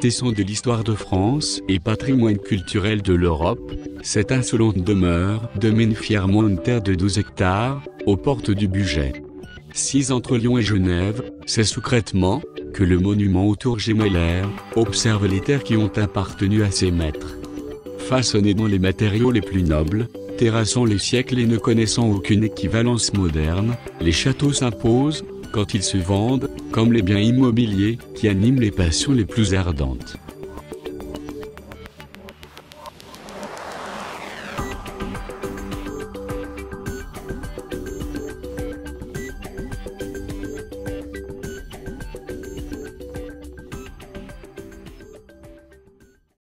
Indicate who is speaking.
Speaker 1: Tesson de l'histoire de France et patrimoine culturel de l'Europe, cette insolente demeure domine fièrement une terre de 12 hectares, aux portes du budget. Six entre Lyon et Genève, c'est secrètement que le monument autour gémellaire observe les terres qui ont appartenu à ses maîtres. Façonnés dans les matériaux les plus nobles, terrassant les siècles et ne connaissant aucune équivalence moderne, les châteaux s'imposent, quand ils se vendent, comme les biens immobiliers qui animent les passions les plus ardentes.